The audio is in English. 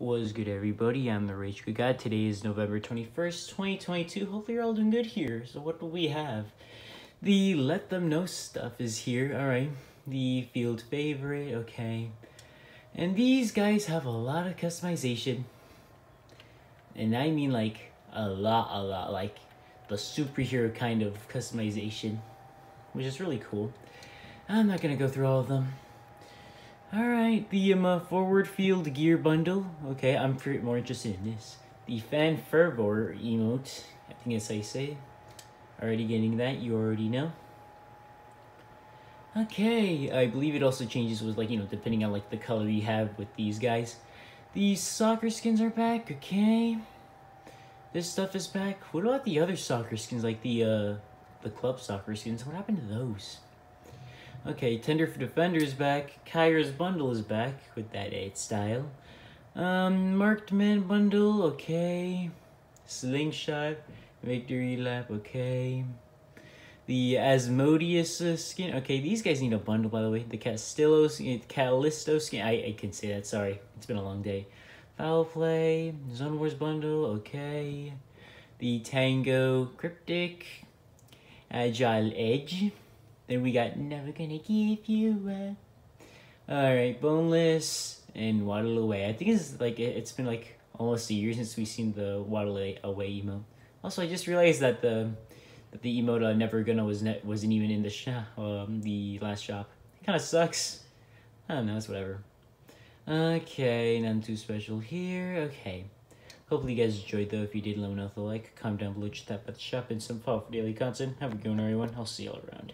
What's good, everybody? I'm the Ragequitgodd. Today is November 21st, 2022. Hopefully, you're all doing good here. So, what do we have? The Let Them Know stuff is here. Alright. The field favorite. Okay. And these guys have a lot of customization. And I mean, like, a lot, a lot. Like, the superhero kind of customization, which is really cool. I'm not gonna go through all of them. Alright, the um, uh, forward field gear bundle. Okay, I'm more interested in this. The fan fervor emote. I think how you say Already getting that, you already know. Okay, I believe it also changes with like, you know, depending on like the color you have with these guys. These soccer skins are back, okay. This stuff is back. What about the other soccer skins, like the, uh, the club soccer skins? What happened to those? Okay, Tender for Defender is back. Kyra's bundle is back with that 8 style. Um, Marked Man bundle, okay. Slingshot, Victory Lap, okay. The Asmodeus uh, skin, okay, these guys need a bundle, by the way. The Castillo, Callisto skin, I, I can say that, sorry. It's been a long day. Foul Play, Zone Wars bundle, okay. The Tango Cryptic, Agile Edge. Then we got Never Gonna Give You Up. Alright, Boneless and Waddle Away. I think it's like it's been like almost a year since we've seen the Waddle Away emote. Also, I just realized that the that the emote uh, Never Gonna was ne wasn't even in the shop, um, the last shop. It kind of sucks. I don't know, it's whatever. Okay, nothing too special here. Okay. Hopefully you guys enjoyed though. If you did, let me know if you like. Comment down below, chat about the shop, and some follow for daily content. Have a good one, everyone. I'll see y'all around.